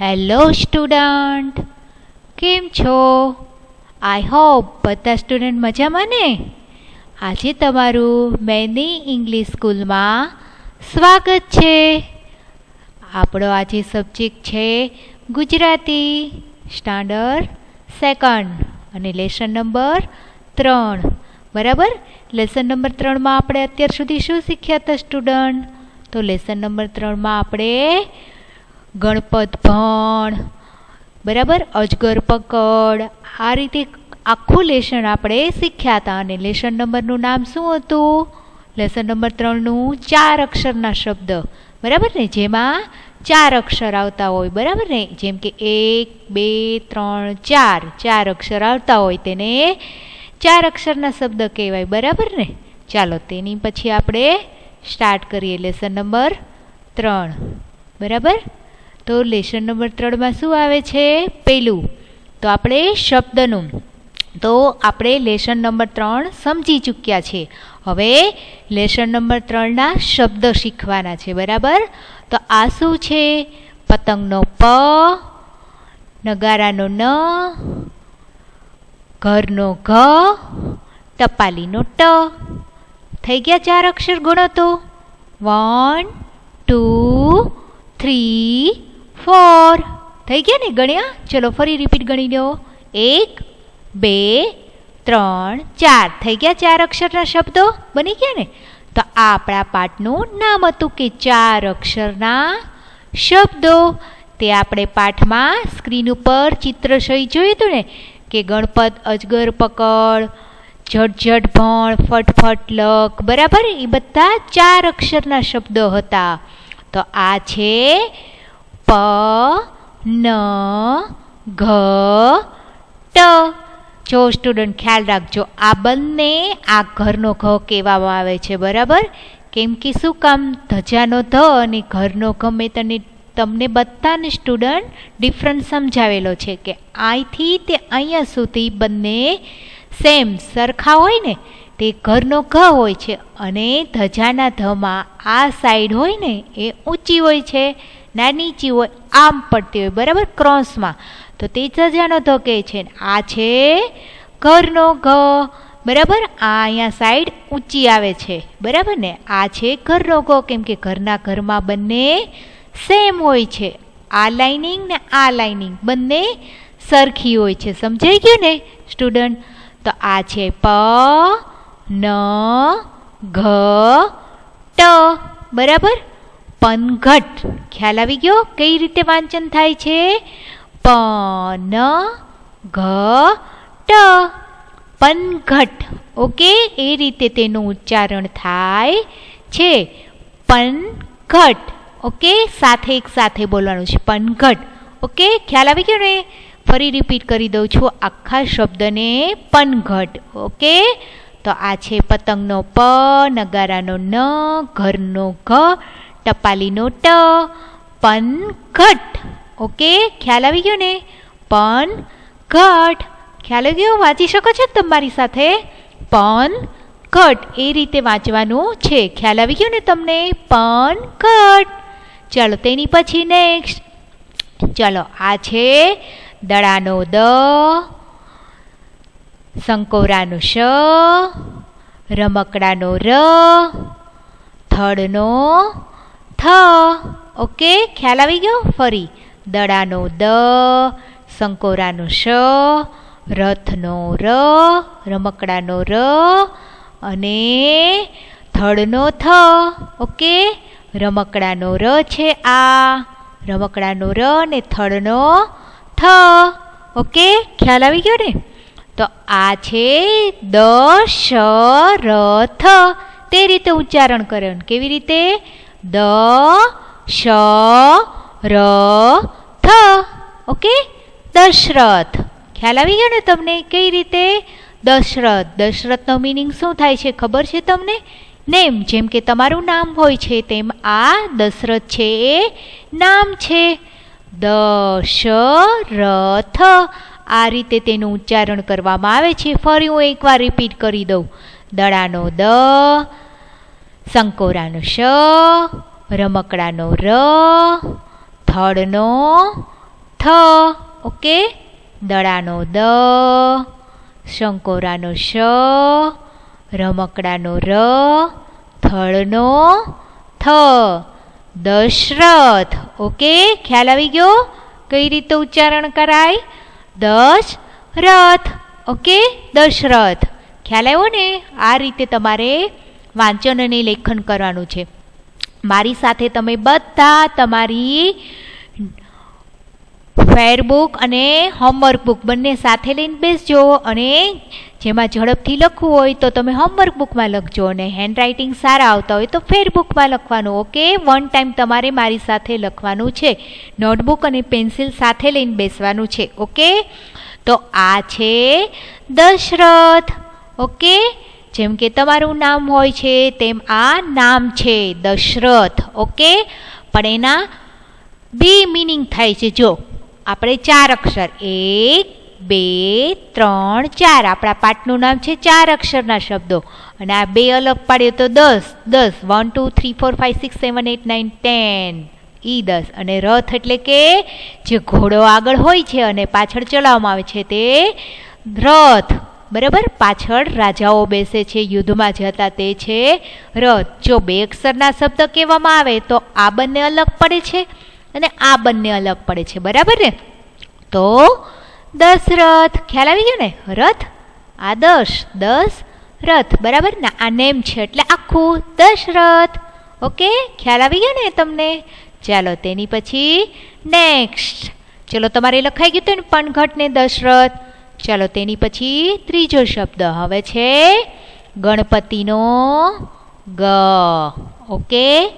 Hello student, કેમ છો? I hope બધા સ્ટુડન્ટ મજામાં ને? આજે તમારું મેની ઇંગ્લિશ સ્કૂલમાં સ્વાગત છે. આપણો આજે સબ્જેક્ટ છે ગુજરાતી, સ્ટાન્ડર્ડ સેકન્ડ અને લેસન નંબર ત્રણ. બરાબર? લેસન નંબર ત્રણમાં આપણે અત્યાર સુધી શું શીખ્યા હતા સ્ટુડન્ટ? તો લેસન નંબર ત્રણમાં આપણે ગણપત ભણ, બરાબર? અજગર પકડ. આ રીતે આખું લેસન આપણે શીખ્યા હતા અને લેસન નંબરનું નામ શું હતું? લેસન નંબર ત્રણનું ચાર અક્ષરના શબ્દ. બરાબર ને? જેમાં ચાર અક્ષર આવતા હોય. બરાબર ને? જેમ કે એક, બે, ત્રણ, ચાર. ચાર અક્ષર આવતા હોય તેને ચાર અક્ષરના શબ્દ કહેવાય. બરાબર ને? ચાલો, તેની પછી આપણે સ્ટાર્ટ કરીએ લેસન નંબર ત્રણ. બરાબર? તો લેશન નંબર ત્રણમાં શું આવે છે? પહેલું તો આપણે શબ્દનું. તો આપણે લેશન નંબર ત્રણ સમજી ચૂક્યા છે. હવે લેશન નંબર ત્રણના શબ્દ શીખવાના છે, બરાબર? તો આ શું છે? પતંગનો પ, નગારાનો ન, ઘરનો ઘ, ટપાલીનો ટ. થઈ ગયા ચાર અક્ષર ગણો તો? One, two, three four. થઈ ગયા ને ગણ્યા? ચલો ફરી રિપીટ ગણી લો. એક, બે, ત્રણ, ચાર. થઈ ગયા ચાર અક્ષરના શબ્દો? બની ગયા ને? તો આ આપણા પાઠનું નામ હતું કે ચાર અક્ષરના શબ્દો. તે આપણે પાઠમાં સ્ક્રીન ઉપર ચિત્ર સહી જોયું હતું ને, કે ગણપત, અજગર, પકડ ઝટ ભણ, ફટફટ, લક, બરાબર? એ બધા ચાર અક્ષરના શબ્દો હતા. તો આ છે પ, ન, ઘ, ટ. જો સ્ટુડન્ટ ખ્યાલ રાખજો, આ બંને આ ઘરનો ઘ કહેવામાં આવે છે, બરાબર? કેમ કે શું કામ? ધજાનો ધ અને ઘરનો ઘ મેં તને તમને બધાને સ્ટુડન્ટ ડિફરન્ટ સમજાવેલો છે કે અહીંથી તે અહીંયા સુધી બંને સેમ સરખા હોય ને, તે ઘરનો ઘ હોય છે અને ધજાના ધમાં આ સાઈડ હોય ને, એ ઊંચી હોય છે. ના નીચી હોય આમ પડતી હોય, બરાબર ક્રોસમાં. તો તે સજાનો ધ કહે છે, આ છે ઘરનો ઘ, બરાબર? આ અહીંયા સાઈડ ઊંચી આવે છે, બરાબર ને? આ છે ઘરનો ઘ, કેમ કે ઘરના ઘરમાં બંને સેમ હોય છે. આ લાઇનિંગ ને આ લાઇનિંગ બંને સરખી હોય છે, સમજાઈ ગયું ને સ્ટુડન્ટ તો આ છે પ, ન, ઘ, ટ, બરાબર? પનઘટ. ખ્યાલ આવી ગયો? કઈ રીતે વાંચન થાય છે? પ ન ઘ ટ પનઘટ. ઓકે? એ રીતે તેનું ઉચ્ચારણ થાય છે. પનઘટ. ઓકે? સાથે એક સાથે બોલવાનું છે. પનઘટ. ઓકે? ખ્યાલ આવી ગયો ને? ફરી રિપીટ કરી દઉં છું. આખા શબ્દને પનઘટ. ઓકે? તો આ છે પતંગનો પ, નગારાનો ન, ઘરનો ઘ ટપાલીનો ટ, પનઘટ. ઓકે? ખ્યાલ આવી ગયો ને? પન ઘટ ખ્યાલ આવી ગયો? વાંચી શકો છો તમારી સાથે? પન ઘટ એ રીતે વાંચવાનું છે. ખ્યાલ આવી ગયો ને તમને? પન ઘટ ચાલો, તેની પછી નેક્સ્ટ ચાલો, આ છે દડાનો દ, સંકોરાનો શ, રમકડાનો ર, થડનો થ. ઓકે, ખ્યાલ આવી ગયો? ફરી. દડાનો દ, સંકોરાનો શ, રથનો ર, રમકડાનો ર અને થડનો થ. ઓકે, રમકડાનો ર છે આ. રમકડાનો ર ને થડનો થ. ઓકે, ખ્યાલ આવી ગયો ને? તો આ છે દ, શ, ર, થ. તે રીતે ઉચ્ચારણ કરે કેવી રીતે? દ શ ર થ ઓકે દશરથ. ખ્યાલ આવી ગયો ને તમને કઈ રીતે? દશરથ. દશરથનો મિનિંગ શું થાય છે ખબર છે તમને? નેમ, જેમ કે તમારું નામ હોય છે તેમ આ દશરથ છે એ નામ છે. દશરથ. આ રીતે તેનું ઉચ્ચારણ કરવામાં આવે છે. ફરી હું એકવાર રિપીટ કરી દઉં. દડાનો દ સંકોરાનો શ રમકડાનો ર થડનો થ, ઓકે? દડાનો દ શંકોરાનો શ રમકડાનો ર, થળનો થ, દશરથ, ઓકે? ખ્યાલ આવી ગયો? કઈ રીતે ઉચ્ચારણ કરાય? દશ રથ ઓકે? દશરથ. ખ્યાલ આવ્યો ને? આ રીતે તમારે વાંચન અને લેખન કરવાનું છે. મારી સાથે તમે બધા તમારી ફેરબુક અને હોમવર્ક બુક બંને સાથે લઈને બેસજો અને જેમાં ઝડપથી લખવું હોય તો તમે હોમવર્ક બુકમાં લખજો અને હેન્ડરાઇટિંગ સારા આવતા હોય તો ફેરબુકમાં લખવાનું, ઓકે? વન ટાઈમ તમારે મારી સાથે લખવાનું છે. નોટબુક અને પેન્સિલ સાથે લઈને બેસવાનું છે, ઓકે? તો આ છે દશરથ, ઓકે? જેમ કે તમારું નામ હોય છે, તેમ આ નામ છે દશરથ, ઓકે? પણ એના બે મિનિંગ થાય છે. જો આપણે ચાર અક્ષર, એક, બે, ત્રણ, ચાર, આપણા પાઠનું નામ છે ચાર અક્ષરના શબ્દો. અને આ બે અલગ પાડીએ તો દસ દસ one two three four five six seven eight nine ten ઈ દસ. અને રથ એટલે કે જે ઘોડો આગળ હોય છે અને પાછળ ચલાવવામાં આવે છે તે રથ. બરાબર? પાછળ રાજાઓ બેસે છે, યુદ્ધમાં જતા તે છે. રથ જો બે અક્ષરના શબ્દ કહેવામાં આવે તો આ બંને અલગ પડે છે અને આ બંને અલગ પડે છે. બરાબર ને? તો દશરથ ખ્યાલ આવી ગયો ને? રથ? આ દસ દસ રથ. બરાબર ને? આ નેમ છે એટલે આખું દશરથ ઓકે? ખ્યાલ આવી ગયો ને તમને? ચાલો તેની પછી નેક્સ્ટ. ચલો, તમારે લખાઈ ગયું હતું ને પણઘટ ને દશરથ ચાલો તેની પછી ત્રીજો શબ્દ હવે છે ગણપતિનો ગ. ઓકે?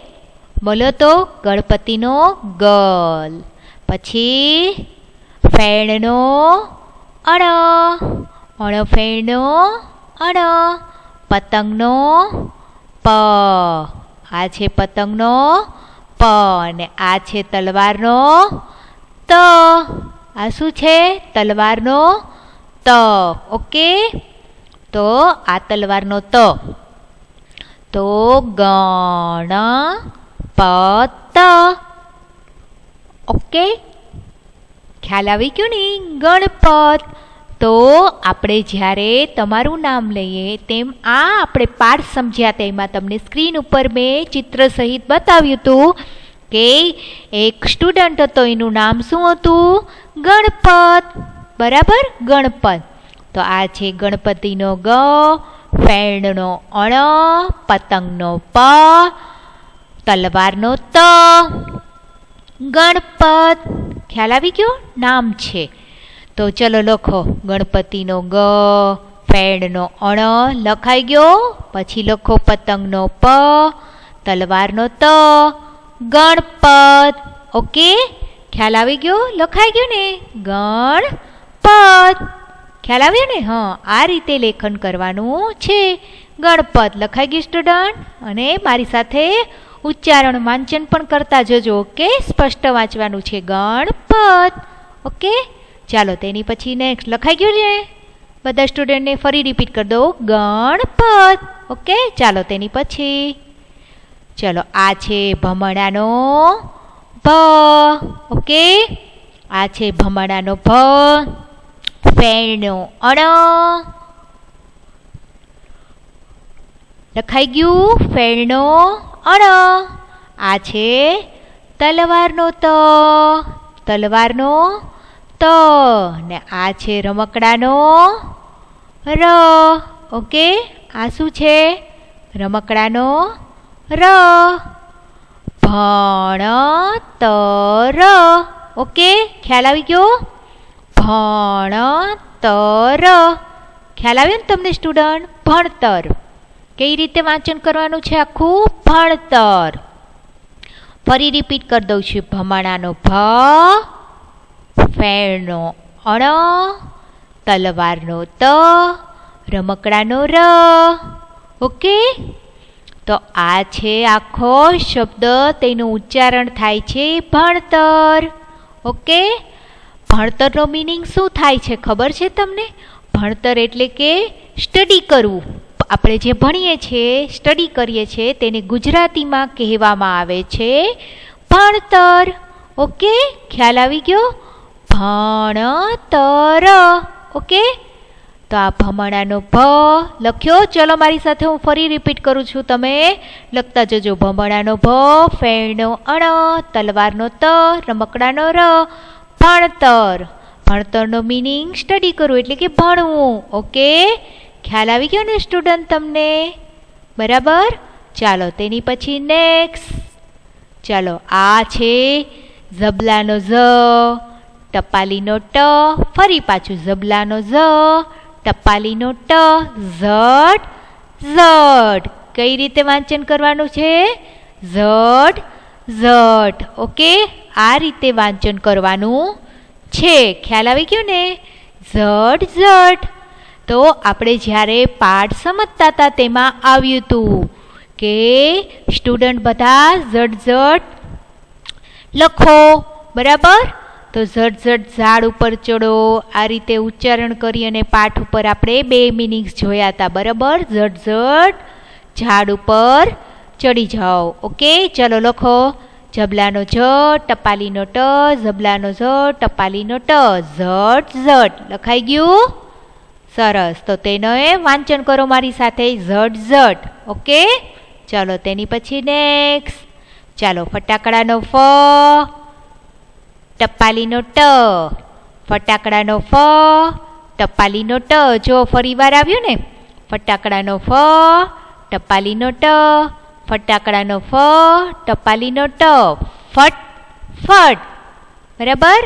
બોલો તો ગણપતિનો ગલ. પછી ફેણનો અણ. અણફેણનો અણ. પતંગનો પ. આ છે પતંગનો પ અને આ છે તલવારનો ત. આ શું છે? તલવારનો ત, ઓકે? તો આ તલવારનો ત. તો ગણ પત ઓકે? ખ્યાલ આવી ગયો ને? ગણપત. તો આપણે જ્યારે તમારું નામ લઈએ તેમ આ આપણે પાઠ સમજ્યા તેમાં તમને સ્ક્રીન ઉપર મેં ચિત્ર સહિત બતાવ્યું હતું કે એક સ્ટુડન્ટ હતો. એનું નામ શું હતું? ગણપત. બરાબર? ગણપત. તો આ છે ગણપતિનો ગ, ફેણનો અણ, પતંગનો પ, તલવારનો ત. ગણપત. ખ્યાલ આવી ગયો? નામ છે. તો ચલો લખો. ગણપતિનો ગ, ફેણનો અણ, લખાઈ ગયો. પછી લખો પતંગનો પ, તલવારનો ત. ગણપત. ઓકે? ખ્યાલ આવી ગયો? લખાઈ ગયો ને? ગણપત. ખ્યાલ આવ્યો ને? હા, આ રીતે લેખન કરવાનું છે. ગણપત લખાઈ ગયું સ્ટુડન્ટ. અને મારી સાથે ઉચ્ચારણ વાંચન પણ કરતા જજો, ઓકે? સ્પષ્ટ વાંચવાનું છે ગણપત. ઓકે? ચાલો, તેની પછી નેક્સ્ટ લખાઈ ગયું છે. બધા સ્ટુડન્ટને ફરી રિપીટ કરી દો ગણપત. ઓકે? ચાલો, તેની પછી. ચલો, આ છે ભમણાનો ભ. ઓકે? આ છે ભમણાનો ભ. ફેણનો અણ લખાઈ ગયું ફેણનો અણ આ છે તલવારનો ત. તલવારનો ત. ને આ છે રમકડાનો ર. ઓકે? આ શું છે? રમકડાનો ર. ભણતર. ઓકે? ખ્યાલ આવી ગયો? ભણતર. ખ્યાલ આવ્યો ને તમને સ્ટુડન્ટ ભણતર. કઈ રીતે વાંચન કરવાનું છે આખું? ભણતર. ફરી રિપીટ કરી દઉં છું. ભમણાનો ભ, ફેણનો અણ, તલવારનો ત, રમકડાનો ર. ઓકે? તો આ છે આખો શબ્દ. તેનું ઉચ્ચારણ થાય છે ભણતર. ઓકે? ભણતરનો મિનિંગ શું થાય છે ખબર છે તમને? ભણતર એટલે કે સ્ટડી કરવું. આપણે જે ભણીએ છીએ સ્ટડી કરીએ છીએ, તેને ગુજરાતીમાં કહેવામાં આવે છે ભણતર. ઓકે? ખ્યાલ આવી ગયો? ભણતર. ઓકે? તો આ ભમણાનો ભ લખ્યો. ચલો મારી સાથે હું ફરી રિપીટ કરું છું તમે. લખતા જજો. ભમણાનો ભ, ફેણનો અણ, તલવારનો ત, રમકડાનો ર. ભણતર. ભણતરનો મિનિંગ સ્ટડી કરવું એટલે કે ભણવું ઓકે ખ્યાલ આવી ગયો ને સ્ટુડન્ટ તમને? બરાબર? ચાલો તેની પછી નેક્સ્ટ ચાલો આ છે ઝબલાનો ઝ, ટપાલીનો ટ, ફરી પાછું ઝબલાનો ઝ, ટપાલીનો ટ ઝડ ઝડ કઈ રીતે વાંચન કરવાનું છે? ઝડ ઝડ ઓકે? આ રીતે વાંચન કરવાનું છે. ખ્યાલ આવી ગયો ને? ઝટ ઝટ. તો આપણે જ્યારે પાઠ સમજતા હતા તેમાં આવ્યું હતું કે સ્ટુડન્ટ બધા ઝટ ઝટ લખો. બરાબર? તો ઝટ ઝટ ઝાડ ઉપર ચડો. આ રીતે ઉચ્ચારણ કરી અને પાઠ ઉપર આપણે બે મિનિંગ્સ જોયા હતા. બરાબર? ઝટ ઝટ ઝાડ ઉપર ચડી જાઓ. ઓકે ચલો લખો. જબલાનો જ, ટપાલીનો ટ, ઝબલાનો ઝ, ટપાલીનો ટ ઝટ ઝટ લખાઈ ગયું? સરસ. તો તેનો એ વાંચન કરો મારી સાથે. ઝટ ઝટ ઓકે ચાલો તેની પછી નેક્સ્ટ ચાલો ફટાકડાનો ફ, ટપાલીનો ટ. ફટાકડાનો ફ, ટપાલીનો ટ. જો ફરી વાર આવ્યું ને, ફટાકડાનો ફ, ટપાલીનો ટ. ફટાકડાનો ફ ટપાલીનો ટ ફટ ફટ. બરાબર?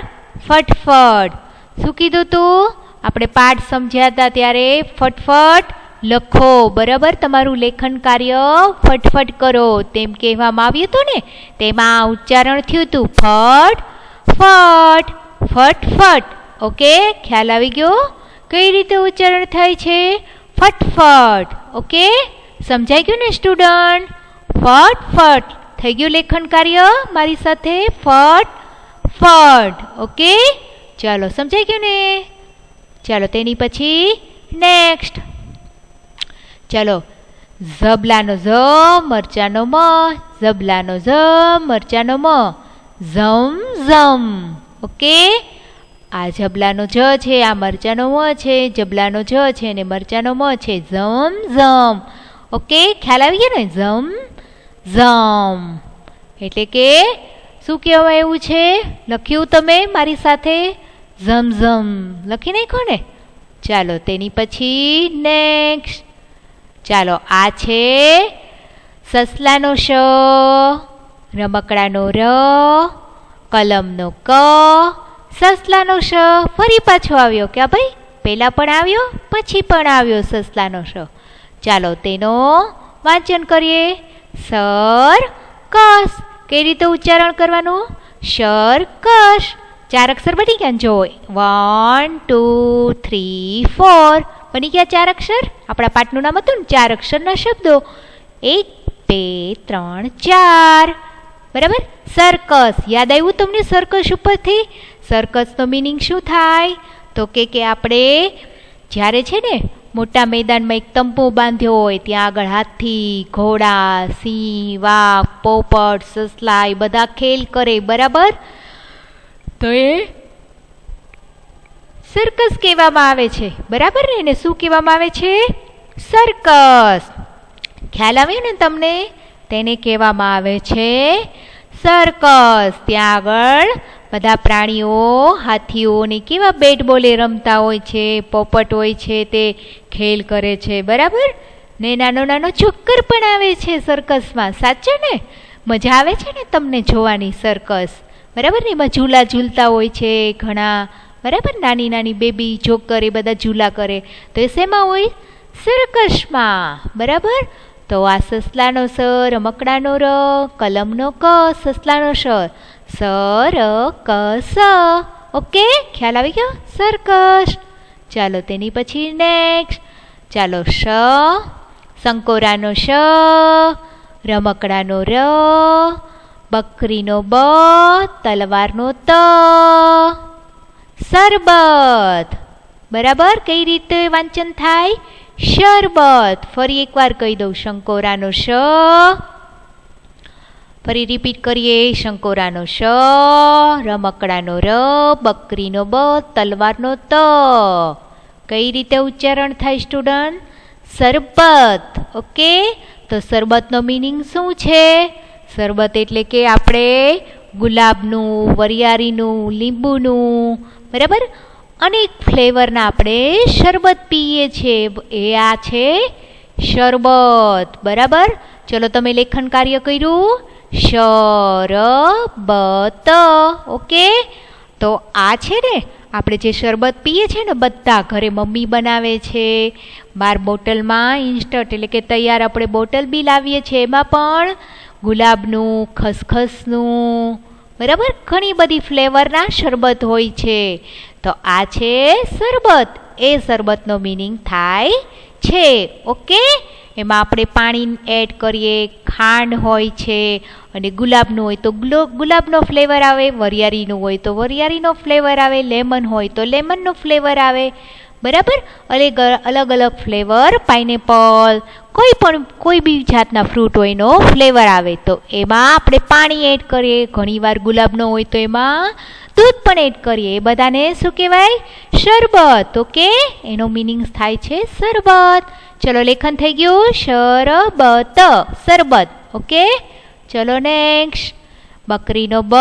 ફટફટ શું કીધું તું? આપણે પાઠ સમજ્યા હતા ત્યારે ફટફટ લખો. બરાબર? તમારું લેખન કાર્ય ફટફટ કરો. તેમ કહેવામાં આવ્યું હતું ને, તેમાં ઉચ્ચારણ થયું હતું ફટ ફટ ફટફટ ઓકે? ખ્યાલ આવી ગયો? કઈ રીતે ઉચ્ચારણ થાય છે? ફટફટ ઓકે? સમજાઈ ગયું ને, સ્ટુડન્ટ? ફટફટ થઈ ગયું લેખન કાર્ય? મારી સાથે ફટ ફટ. ઓકે? ચાલો, સમજાઈ ગયું ને? ચાલો, તેની પછી નેક્સ્ટ. ચાલો. ઝબલાનો ઝ, મરચાનો મ. ઝબલાનો ઝ, મરચાનો મ. ઝમ ઝમ. ઓકે? આ જબલાનો જ છે, આ મરચાનો મ છે જબલાનો જ છે અને મરચાનો મ છે. ઝમ ઝમ. ઓકે? ખ્યાલ આવી ગયો ને? ઝમ ઝમ. એટલે કે, શું કહેવાય એવું છે? લખ્યું તમે મારી સાથે? ઝમઝમ લખી નાખો ને? ચાલો, તેની પછી નેક્સ્ટ ચાલો, આ છે સસલાનો શ રમકડાનો ર, કલમનો ક, સસલાનો શ ફરી પાછો આવ્યો કે ભાઈ? પહેલાં પણ આવ્યો, પછી પણ આવ્યો સસલાનો શ ચાલો, તેનો વાંચન કરીએ. સર કસ કઈ રીતે ઉચ્ચારણ કરવાનું? શર કશ ચાર અક્ષર બની ગયા જોય વન ટુ થ્રી ફોર બની ગયા ચાર અક્ષર? આપણા પાઠનું નામ હતું ને, ચાર અક્ષરના શબ્દો. એક, બે, ત્રણ, ચાર. બરાબર? સર્કસ. યાદ આવ્યું તમને સર્કસ ઉપરથી? સર્કસનો મિનિંગ શું થાય? તો કે કે આપણે જ્યારે છે ને મોટા મેદાનમાં એક તંબુ બાંધ્યો હોય, ત્યાં આગળ હાથી, ઘોડા, સિંહ, વાઘ, પોપટ સસલા એ બધા ખેલ કરે, બરાબર? તો એ સર્કસ કહેવામાં આવે છે. બરાબર ને? એને શું કહેવામાં આવે છે? સર્કસ ખ્યાલ આવ્યો ને તમને? તેને કહેવામાં આવે છે સર્કસ ત્યાં આગળ બધા પ્રાણીઓ, હાથીઓને કેવા બેટ બોલે રમતા હોય છે, પોપટ હોય છે તે ખેલ કરે છે, બરાબર? ને નાનો નાનો ચોક્કર પણ આવે છે સર્કસમાં સાચે ને? મજા આવે છે ને તમને જોવાની સર્કસ બરાબર ને? એમાં ઝૂલા ઝૂલતા હોય છે ઘણા, બરાબર? નાની નાની બેબી જોકર એ બધા ઝૂલા કરે. તો એ શેમાં હોય? સર્કસમાં બરાબર? તો આ સસલાનો સ રમકડાનો ર, કલમનો ક, સસલાનો શ સર ક સ ઓકે? ખ્યાલ આવી ગયો? સરકસ. ચાલો તેની પછી નેક્સ્ટ. ચાલો શ સંકોરાનો શ રમકડાનો ર. બકરીનો બ. તલવારનો ત. સરબત બરાબર? કઈ રીતે વાંચન થાય? શરબત. ફરી એકવાર કહી દઉં. શંકોરાનો શ ફરી રિપીટ કરીએ. શંકોરાનો શ રમકડાનો ર, બકરીનો બ, તલવારનો ત. કઈ રીતે ઉચ્ચારણ થાય સ્ટુડન્ટ સરબત. ઓકે? તો સરબતનો મિનિંગ શું છે? સરબત એટલે કે આપણે ગુલાબનું વરિયાળીનું લીંબુનું, બરાબર? અનેક ફ્લેવરના આપણે શરબત પીએ છીએ એ આ છે શરબત. બરાબર? ચલો તમે લેખન કાર્ય કર્યું. શરબત. ઓકે? તો આ છે ને, આપણે જે શરબત પીએ છીએ ને, બધા ઘરે મમ્મી બનાવે છે. બાર બોટલમાં ઇન્સ્ટન્ટ એટલે કે તૈયાર આપણે બોટલ બી લાવીએ છીએ. એમાં પણ ગુલાબનું, ખસખસનું, બરાબર? ઘણી બધી ફ્લેવરના શરબત હોય છે. તો આ છે શરબત. એ શરબતનો મિનિંગ થાય છે. ઓકે? એમાં આપણે પાણી એડ કરીએ, ખાંડ હોય છે અને ગુલાબનું હોય તો ગુલાબનો ફ્લેવર આવે વરિયાળીનું હોય તો વરિયાળીનો ફ્લેવર આવે, લેમન હોય તો લેમનનો ફ્લેવર આવે. બરાબર? અલગ અલગ અલગ ફ્લેવર, પાઇનેપલ, કોઈ પણ, કોઈ બી જાતના ફ્રૂટ હોય એનો ફ્લેવર આવે. તો એમાં આપણે પાણી એડ કરીએ, ઘણીવાર ગુલાબનો હોય તો એમાં દૂધ પણ એડ કરીએ. એ બધાને શું કહેવાય? શરબત. ઓકે? એનો મિનિંગ થાય છે શરબત. ચલો લેખન થઈ ગયું. શરબત. શરબત ઓકે ચલો નેક્સ્ટ બકરીનો બ,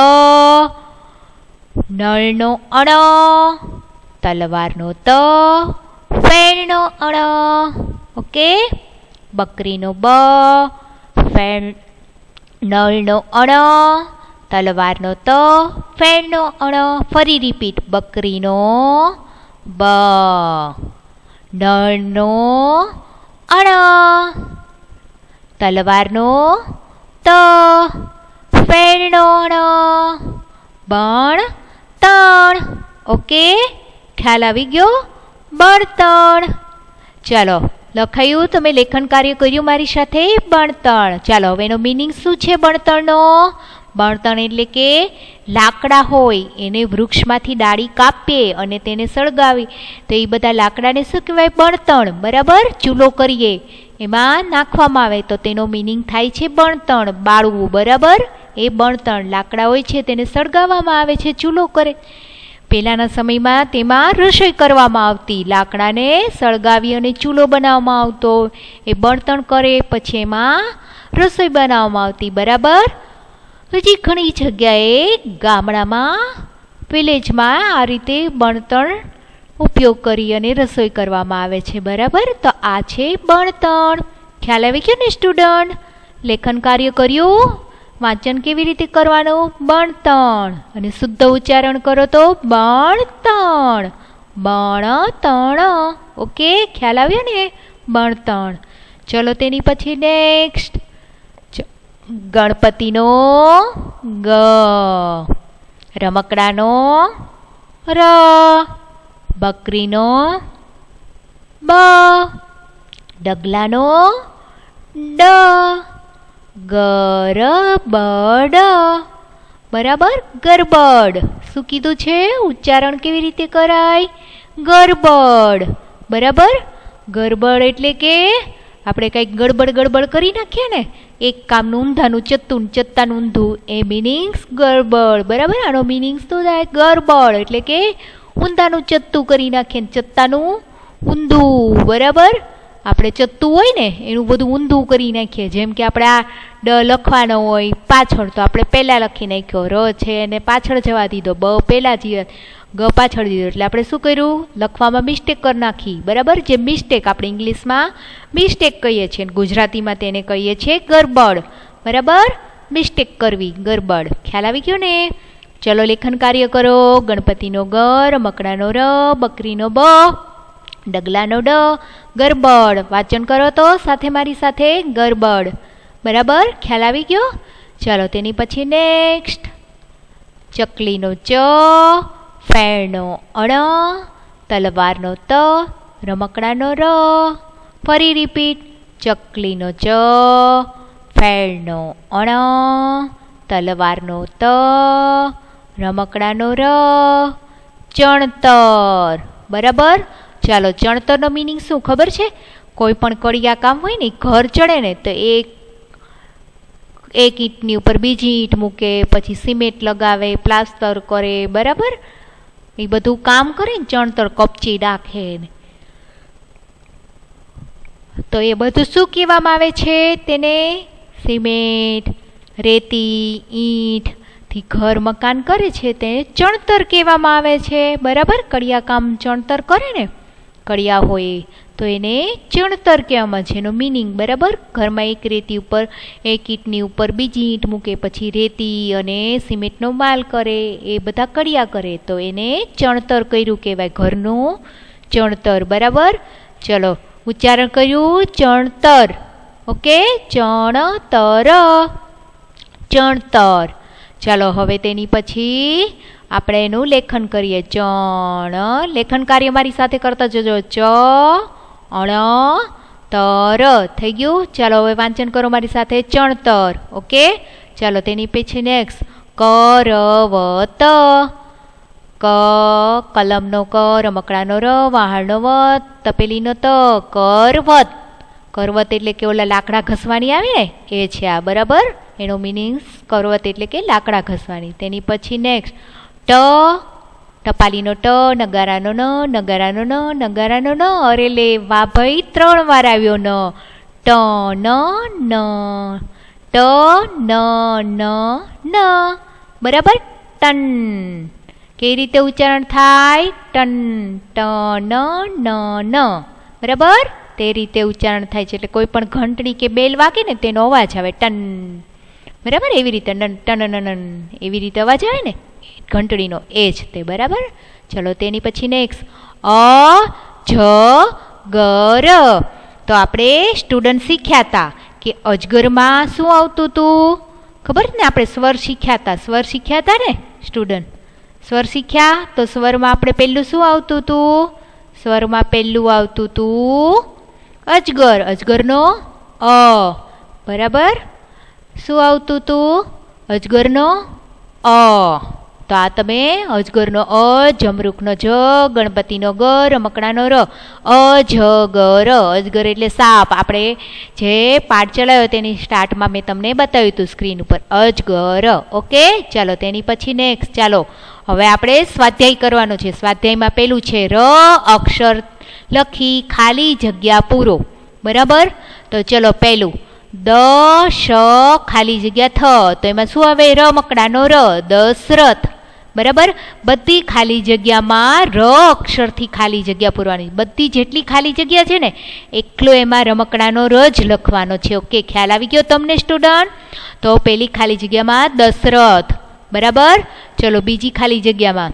નળનો અણ, તલવારનો ત, ફેણનો અણ. ઓકે બકરીનો બ, ફેણ, નળનો અણ, તલવારનો ત, ફેણનો અણ. ફરી રિપીટ બકરીનો બ, નળનો અણ. તલવારનો ત. ફેણનો ણ બણ. તણ. ઓકે? ખ્યાલ આવી ગયો? બળતણ ચાલો, લખાયું, તમે લેખન કાર્ય કર્યું મારી સાથે? બણતણ. ચાલો, હવે એનો મિનિંગ શું છે બણતણનો? બણતણ એટલે કે લાકડા હોય, એને વૃક્ષમાંથી ડાળી કાપીએ અને તેને સળગાવી તો એ બધા લાકડાને શું કહેવાય? બણતણ બરાબર? ચૂલો કરીએ. એમાં નાખવામાં આવે તો તેનો મિનિંગ થાય છે બણતણ બાળવું, બરાબર? એ બણતણ લાકડા હોય છે તેને સળગાવવામાં આવે છે, ચૂલો કરે. પહેલાંના સમયમાં તેમાં રસોઈ કરવામાં આવતી. લાકડાને સળગાવી અને ચૂલો બનાવવામાં આવતો. એ બણતણ કરે, પછી એમાં રસોઈ બનાવવામાં આવતી, બરાબર? હજી ઘણી જગ્યાએ ગામડામાં, વિલેજમાં આ રીતે બણતણ ઉપયોગ કરી અને રસોઈ કરવામાં આવે છે. બરાબર? તો આ છે બણતણ. ખ્યાલ આવી ગયો ને, સ્ટુડન્ટ? લેખન કાર્ય કર્યું? વાંચન કેવી રીતે કરવાનું? બણતણ. અને શુદ્ધ ઉચ્ચારણ કરો તો બણતણ. બણતણ. ઓકે? ખ્યાલ આવ્યો ને? બણતણ. ચલો તેની પછી નેક્સ્ટ ગણપતિનો ગ. રમકડાનો ર. બકરીનો બ. ડગલાનો ડ. ગરબડ. બરાબર? ગરબડ. શું કીધું છે? ઉચ્ચારણ કેવી રીતે કરાય? ગરબડ. બરાબર? ગરબડ એટલે કે આપણે કંઈક ગડબડ ગડબડ કરી નાખીએ ને, એક કામનું ઊંધાનું ચત્તું ચત્તાનું ઊંધું, એ મિનિંગ્સ ગરબડ બરાબર? આનો મિનિંગ્સ તો થાય ગરબડ એટલે કે ઊંધાનું, ચત્તું કરી નાખીએ ને, ચત્તાનું ઊંધું, બરાબર? આપણે ચત્તું હોય ને, એનું બધું ઊંધું કરી નાખીએ, જેમ કે આપણે આ ડ લખવાનો હોય, પાછળ તો આપણે પહેલાં લખી નાખ્યો, ર છે એને પાછળ જવા દીધો, બ પહેલાં જ ગ પાછળ દીધો. એટલે આપણે શું કર્યું? લખવામાં મિસ્ટેક કરી નાખી. બરાબર? જે મિસ્ટેક આપણે ઇંગ્લિશમાં મિસ્ટેક કહીએ છીએ ગુજરાતીમાં તેને કહીએ છીએ ગરબડ. બરાબર? મિસ્ટેક કરવી, ગરબડ. ખ્યાલ આવી ગયો ને? ચલો લેખન કાર્ય કરો. ગણપતિનો ગર મકડાનો ર, બકરીનો બ, ડગલાનો ડ, ગરબડ. વાંચન કરો તો સાથે મારી સાથે ગરબડ. બરાબર? ખ્યાલ આવી ગયો? ચાલો, તેની પછી નેક્સ્ટ ચકલીનો ચ, ફેણનો અણ, તલવારનો ત, રમકડાનો ર. ફરી રિપીટ ચકલીનો ચ, ફેણનો અણ, તલવારનો ત, રમકડાનો ર. ચણતર. બરાબર? ચાલો, ચણતરનો મિનિંગ શું ખબર છે? કોઈ પણ કડિયા કામ હોય ને, ઘર ચડે ને, તો એ એક ઈંટની ઉપર બીજી ઈંટ મૂકે, પછી સિમેન્ટ લગાવે પ્લાસ્ટર કરે, બરાબર? એ બધું કામ કરે ને ચણતર કપચી નાખે તો એ બધું શું કહેવામાં આવે છે? તેને સિમેન્ટ, રેતી ઈંટથી ઘર મકાન કરે છે તેને ચણતર કહેવામાં આવે છે, બરાબર? કડિયા કામ ચણતર કરે ને. કડિયા હોય તો એને ચણતર કહેવામાં છે. એનો મિનિંગ બરાબર? ઘરમાં એક રેતી ઉપર, એક ઈંટની ઉપર બીજી ઈંટ મૂકે, પછી રેતી અને સિમેન્ટનો માલ કરે, એ બધા કડિયા કરે. તો એને ચણતર કર્યું કહેવાય. ઘરનું ચણતર. બરાબર? ચલો, ઉચ્ચારણ કર્યું, ચણતર. ઓકે? ચણતર. ચણતર. ચાલો, હવે તેની પછી આપણે એનું લેખન કરીએ. ચણ. લેખન કાર્ય મારી સાથે કરતા જજો. ચ અણ તર, થઈ ગયું. ચાલો હવે વાંચન કરો મારી સાથે. ચણતર. ઓકે? ચાલો તેની પછી નેક્સ્ટ કરવત. ક, કલમનો ક રમકડાનો ર, વાહણનો વત, તપેલીનો ત, કરવત. કરવત એટલે કે ઓલા લાકડા ઘસવાની આવે ને? એ છે આ, બરાબર? એનો મિનિંગ્સ કરવત એટલે કે લાકડા ઘસવાની. તેની પછી નેક્સ્ટ ટ ટપાલીનો ટ, નગારાનો ન નગારાનો ન નગારાનો ન અરે લે, વાહ ભાઈ, ત્રણ વાર આવ્યો ન. ટ, ન ન. ટ, ન ન ન. બરાબર? ટન. કેવી રીતે ઉચ્ચારણ થાય? ટન, ટ, ન ન ન. બરાબર? તે રીતે ઉચ્ચારણ થાય છે. એટલે કોઈ પણ ઘંટડી કે બેલ વાગે ને, તેનો અવાજ આવે ટન. બરાબર? એવી રીતે ટન નન એવી રીતે અવાજ આવે ને? ઘંટડીનો એ જ તે, બરાબર? ચલો તેની પછી નેક્સ્ટ અ, જ ગર તો આપણે સ્ટુડન્ટ શીખ્યા હતા કે અજગરમાં શું આવતું હતું ખબર ને આપણે સ્વર શીખ્યા હતા સ્વર શીખ્યા હતા ને સ્ટુડન્ટ સ્વર શીખ્યા તો સ્વરમાં આપણે પહેલું શું આવતું હતું સ્વરમાં પહેલું આવતું હતું અજગર. અજગરનો અ. બરાબર? શું આવતું હતું અજગરનો અ. તો આ તમે અજગરનો અ જમરૂખનો જ, ગણપતિનો ગ રમકડાનો ર. અજગર અજગર એટલે સાપ. આપણે જે પાઠ ચલાવ્યો તેની સ્ટાર્ટમાં મેં તમને બતાવ્યું હતું સ્ક્રીન ઉપર. અજગર. ઓકે? ચાલો, તેની પછી નેક્સ્ટ ચાલો, હવે આપણે સ્વાધ્યાય કરવાનો છે. સ્વાધ્યાયમાં પેલું છે ર, અક્ષર લખી ખાલી જગ્યા પૂરો. બરાબર? તો ચલો પહેલું દ શ ખાલી જગ્યા થ. તો એમાં શું આવે? રમકડાનો ર. દશરથ. બરાબર? બધી ખાલી જગ્યામાં ર અક્ષરથી ખાલી જગ્યા પૂરવાની. બધી જેટલી ખાલી જગ્યા છે ને, એકલો એમાં રમકડાનો ર જ લખવાનો છે. ઓકે, ખ્યાલ આવી ગયો તમને સ્ટુડન્ટ? તો પેલી ખાલી જગ્યામાં દશરથ. બરાબર? ચલો, બીજી ખાલી જગ્યામાં.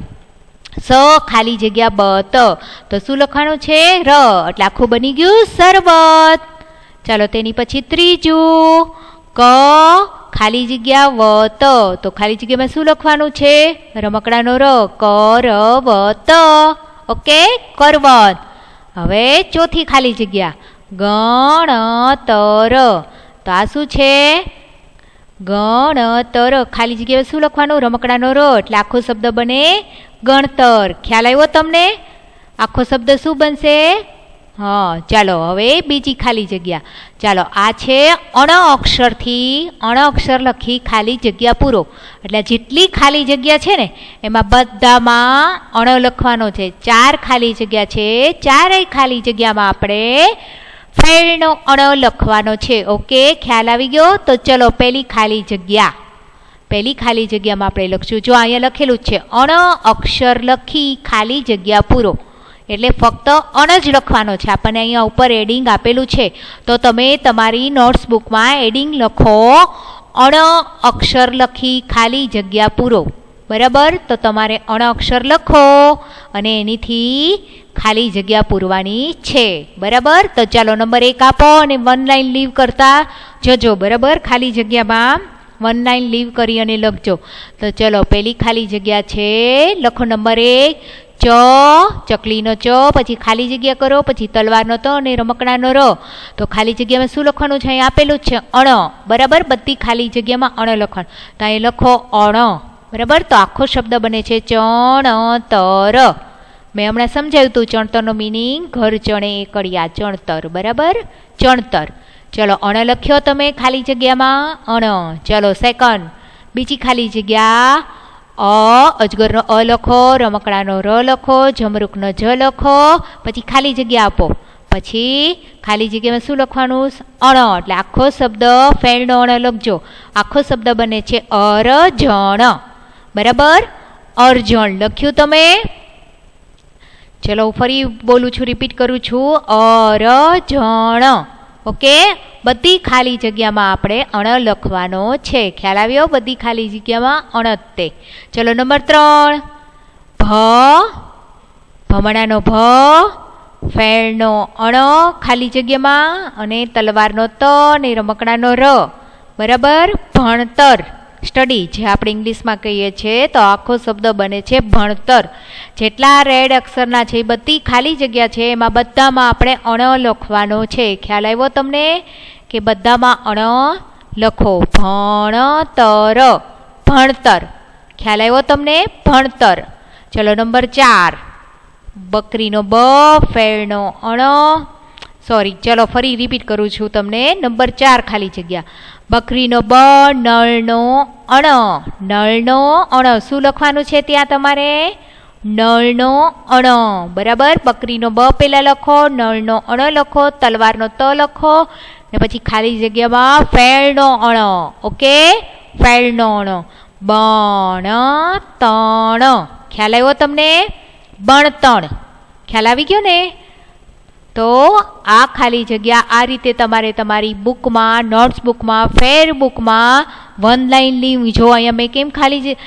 સ ખાલી જગ્યા બ, ત. તો શું લખવાનું છે? ર. એટલે આખું બની ગયું સરબત ચાલો, તેની પછી ત્રીજું. ક ખાલી જગ્યા વ ત તો ખાલી જગ્યામાં શું લખવાનું છે? રમકડાનો ર કરવત. ઓકે કરવત. હવે ચોથી ખાલી જગ્યા. ગણતર. તો આ શું છે? ગણતર. ખાલી જગ્યાએ શું લખવાનું? રમકડાનો ર એટલે આખો શબ્દ બને ગણતર. ખ્યાલ આવ્યો તમને? આખો શબ્દ શું બનશે? હા, ચાલો, હવે બીજી ખાલી જગ્યા. ચાલો, આ છે અણ અક્ષરથી, અણ અક્ષર લખી ખાલી જગ્યા પૂરો. એટલે જેટલી ખાલી જગ્યા છે ને, એમાં બધામાં અણ લખવાનો છે. ચાર ખાલી જગ્યા છે. ચારેય ખાલી જગ્યામાં આપણે ફેરનો અણ લખવાનો છે. ઓકે, ખ્યાલ આવી ગયો? તો ચલો પહેલી ખાલી જગ્યા. પહેલી ખાલી જગ્યામાં આપણે લખશું. જો અહીંયા લખેલું જ છે, અણ અક્ષર લખી ખાલી જગ્યા પૂરો. એટલે ફક્ત અણ જ લખવાનો છે. આપણને અહીંયા ઉપર એડિંગ આપેલું છે. તો તમે તમારી નોટ્સબુકમાં એડિંગ લખો, અણ અક્ષર લખી ખાલી જગ્યા પૂરો. બરાબર? તો તમારે અણ અક્ષર લખો અને એનીથી ખાલી જગ્યા પૂરવાની છે. બરાબર? તો ચાલો નંબર એક આપો અને વન લાઇન લીવ કરતા જજો. બરાબર? ખાલી જગ્યામાં વન લાઈન લીવ કરી અને લખજો. તો ચલો, પહેલી ખાલી જગ્યા છે. લખો નંબર એક. ચ, ચકલીનો ચ, પછી ખાલી જગ્યા કરો, પછી તલવારનો ત અને રમકડાનો ર. તો ખાલી જગ્યામાં શું લખવાનું છે? અહીં આપેલું જ છે, અણ. બરાબર? બધી ખાલી જગ્યામાં અણ લખણ. તો અહીં લખો અણ. બરાબર? તો આખો શબ્દ બને છે ચણતર મેં હમણાં સમજાવ્યું હતું ચણતરનો મિનિંગ ઘર ચણે, કડિયા, ચણતર. બરાબર? ચણતર. ચલો, અણ લખ્યો તમે ખાલી જગ્યામાં? અણ. ચલો સેકન્ડ બીજી ખાલી જગ્યા અ, અજગરનો અ લખો, રમકડાનો ર લખો, જમરૂકનો જ લખો, પછી ખાલી જગ્યા આપો. પછી ખાલી જગ્યામાં શું લખવાનું? અણ, એટલે આખો શબ્દ ફેણનો અણ લખજો. આખો શબ્દ બને છે અરજણ. બરાબર? અરજણ. લખ્યું તમે? ચલો ફરી બોલું છું, રિપીટ કરું છું. અરજણ. ઓકે? બધી ખાલી જગ્યામાં આપણે અણ લખવાનો છે. ખ્યાલ આવ્યો? બધી ખાલી જગ્યામાં અણ તે. ચલો, નંબર ત્રણ. ભ, ભમણાનો ભ, ફેણનો અણ, ખાલી જગ્યામાં અને તલવારનો ત અને રમકડાનો ર. બરાબર? ભણતર. સ્ટડી, જે આપણે ઇંગ્લિશમાં કહીએ છીએ, તો આખો શબ્દ બને છે ભણતર. જેટલા રેડ અક્ષરના છે, એ બધી ખાલી જગ્યા છે, એમાં બધામાં આપણે અણ લખવાનો છે. ખ્યાલ આવ્યો તમને? કે બધામાં અણ, લખો. ભણતર. ભણતર. ખ્યાલ આવ્યો તમને? ભણતર. ચલો, નંબર ચાર. બકરીનો બ ફેરનો અણ. સોરી ચલો, ફરી રિપીટ કરું છું તમને. નંબર ચાર ખાલી જગ્યા. બકરીનો બ, નળનો અણ. નળનો અણ. શું લખવાનું છે ત્યાં તમારે? નળનો અણ. બરાબર? બકરીનો બ પહેલાં લખો, નળનો અણ લખો, તલવારનો ત લખો ને પછી ખાલી જગ્યામાં ફેળનો અણ, ઓકે? ફેળનો અણ. બણ, તણ. ખ્યાલ આવ્યો તમને? બણતણ. ખ્યાલ આવી ગયો ને? તો આ ખાલી જગ્યા આ રીતે તમારે તમારી બુકમાં નોટ્સ બુકમાં ફેર બુકમાં વન લાઈન લીવ જો અહીંયા મેં કેમ ખાલી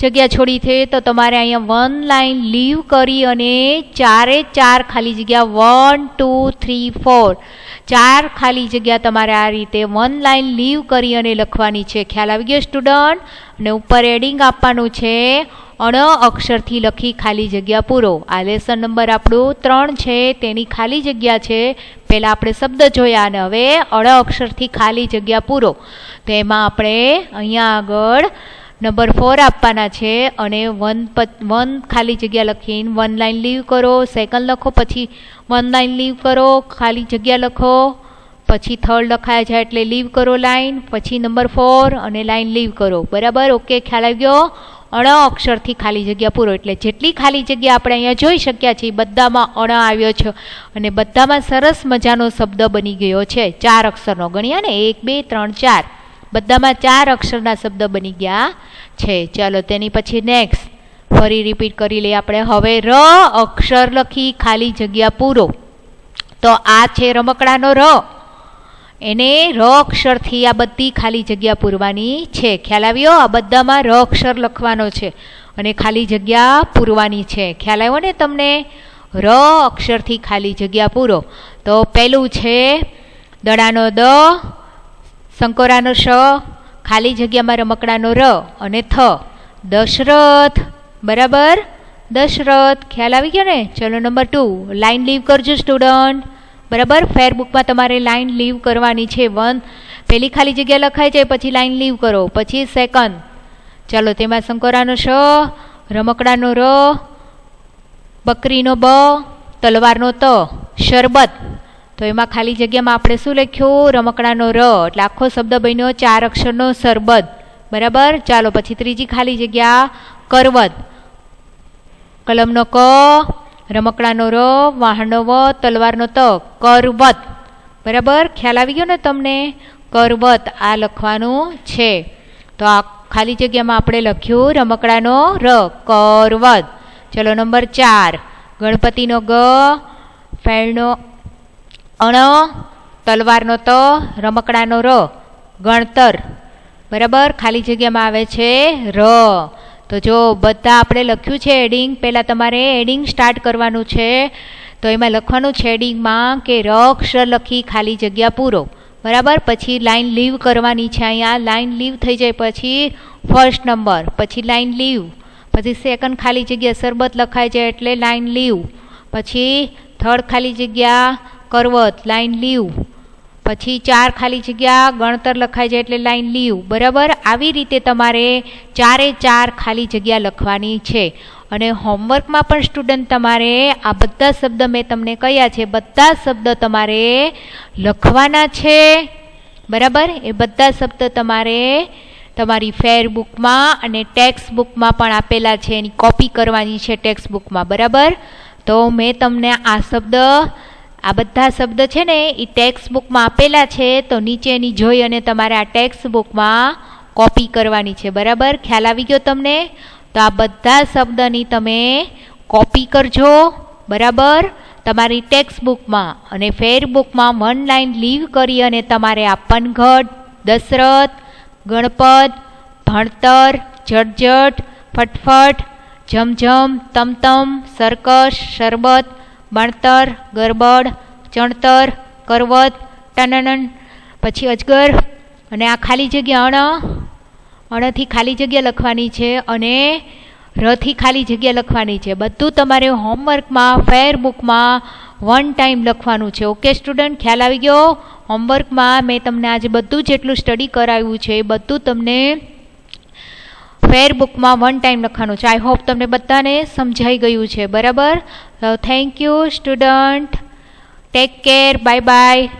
જગ્યા છોડી છે, તો તમારે અહીંયા વન લાઈન લીવ કરી અને ચારે ચાર ખાલી જગ્યા વન ટુ થ્રી ફોર ચાર ખાલી જગ્યા તમારે આ રીતે વન લાઈન લીવ કરી અને લખવાની છે. ખ્યાલ આવી ગયો સ્ટુડન્ટ અને ઉપર એડિંગ આપવાનું છે, અણ અક્ષરથી લખી ખાલી જગ્યા પૂરો. આ લેસન નંબર આપણું ત્રણ છે, તેની ખાલી જગ્યા છે. પહેલાં આપણે શબ્દ જોયા અને હવે અણ અક્ષરથી ખાલી જગ્યા પૂરો. તો એમાં આપણે અહીંયા આગળ નંબર ફોર આપવાના છે અને વન વન ખાલી જગ્યા લખીને વન લાઈન લીવ કરો. સેકન્ડ લખો, પછી વન લાઈન લીવ કરો. ખાલી જગ્યા લખો. પછી થર્ડ લખાયા જાય એટલે લીવ કરો લાઈન પછી નંબર ફોર અને લાઈન લીવ કરો. બરાબર? ઓકે ખ્યાલ આવી ગયો? અણ અક્ષરથી ખાલી જગ્યા પૂરો. એટલે જેટલી ખાલી જગ્યા આપણે અહીંયા જોઈ શક્યા છીએ, બધામાં અણ આવ્યો છે. અને બધામાં સરસ મજાનો શબ્દ બની ગયો છે. ચાર અક્ષરનો ગણ્યા ને? એક, બે, ત્રણ, ચાર. બધામાં ચાર અક્ષરના શબ્દ બની ગયા છે. ચાલો તેની પછી નેક્સ્ટ ફરી રિપીટ કરી લઈએ આપણે. હવે ર અક્ષર લખી ખાલી જગ્યા પૂરો. તો આ છે રમકડાનો ર. એને ર અક્ષરથી આ બધી ખાલી જગ્યા પૂરવાની છે. ખ્યાલ આવ્યો? આ બધામાં ર અક્ષર લખવાનો છે અને ખાલી જગ્યા પૂરવાની છે. ખ્યાલ આવ્યો ને તમને? ર અક્ષરથી ખાલી જગ્યા પૂરો. તો પહેલું છે દડાનો દ શંકોરાનો શ ખાલી જગ્યામાં રમકડાનો ર અને થ. દશરથ, બરાબર? દશરથ, ખ્યાલ આવી ગયો ને? ચલો નંબર ટુ, લાઈન લીવ કરજો સ્ટુડન્ટ. બરાબર? ફેર બુકમાં તમારે લાઈન લીવ કરવાની છે. વન પહેલી ખાલી જગ્યા લખાય છે પછી લાઈન લીવ કરો. પછી સેકન્ડ. ચાલો, તેમાં શંકરાનો શ રમકડાનો ર, બકરીનો બ, તલવારનો ત, શરબત. તો એમાં ખાલી જગ્યામાં આપણે શું લખ્યું? રમકડાનો ર. એટલે આખો શબ્દ બન્યો ચાર અક્ષરનો સરબત બરાબર? ચાલો પછી ત્રીજી ખાલી જગ્યા. કરવત કલમનો ક, રમકડાનો ર વાહનનો વ, તલવારનો ત. કરવત બરાબર? ખ્યાલ આવી ગયો ને તમને? કરવત આ લખવાનું છે. તો આ ખાલી જગ્યામાં આપણે લખ્યું રમકડાનો ર કરવત ચલો નંબર ચાર. ગણપતિનો ગ, ફેણનો અણ, તલવારનો ત, રમકડાનો ર, ગણતર. બરાબર? ખાલી જગ્યામાં આવે છે ર. તો જો બધા આપણે લખ્યું છે એડિંગ પહેલાં તમારે એડિંગ સ્ટાર્ટ કરવાનું છે. તો એમાં લખવાનું છે એડિંગમાં કે ર અક્ષર લખી ખાલી જગ્યા પૂરો. બરાબર? પછી લાઈન લીવ કરવાની છે અહીંયા. લાઈન લીવ થઈ જાય પછી ફર્સ્ટ નંબર, પછી લાઈન લીવ. પછી સેકન્ડ ખાલી જગ્યા શરબત લખાય છે એટલે લાઈન લીવ. પછી થર્ડ ખાલી જગ્યા કરવત લાઈન લીવ. પછી ચાર ખાલી જગ્યા, ગણતર લખાય છે એટલે લાઈન લીવ. બરાબર? આવી રીતે તમારે ચારે ચાર ખાલી જગ્યા લખવાની છે. અને હોમવર્કમાં પણ સ્ટુડન્ટ તમારે આ બધા શબ્દ મેં તમને કયા છે, બધા શબ્દ તમારે લખવાના છે. બરાબર? એ બધા શબ્દ તમારે તમારી ફેર બુકમાં અને ટેક્સ્ટ બુકમાં પણ આપેલા છે. એની કોપી કરવાની છે ટેક્સ્ટ બુકમાં બરાબર? તો મેં તમને આ શબ્દ આ બધા શબ્દ છે ને એ ટેક્સ્ટ બુકમાં આપેલા છે, તો નીચેની જોઈ અને તમારે આ ટેક્સ્ટ બુકમાં કોપી કરવાની છે. બરાબર? ખ્યાલ આવી ગયો તમને? તો આ બધા શબ્દની તમે કોપી કરજો. બરાબર? તમારી ટેક્સ્ટ બુકમાં અને ફેર બુકમાં વન લાઈન લીવ કરી અને તમારે આ પનઘટ, દશરથ, ગણપત, ભણતર જટજટ ફટફટ ઝમઝમ તમતમ, સરકસ, શરબત ભણતર ગરબડ, ચણતર, કરવત, ટનનન, પછી અજગર અને આ ખાલી જગ્યા અણ, અણથી ખાલી જગ્યા લખવાની છે અને રથી ખાલી જગ્યા લખવાની છે. બધું તમારે હોમવર્કમાં, ફેર બુકમાં, વન ટાઈમ લખવાનું છે. ઓકે સ્ટુડન્ટ, ખ્યાલ આવી ગયો? હોમવર્કમાં મેં તમને આજે બધું જેટલું સ્ટડી કરાવ્યું છે એ બધું તમને ફેર બુકમાં વન ટાઈમ લખવાનું છે. આઈ હોપ તમને બધાને સમજાઈ ગયું છે. બરાબર? So thank you student. Take care. Bye bye.